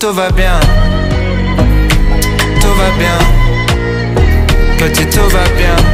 tout va bien. Tout va bien. Petit, tout va bien.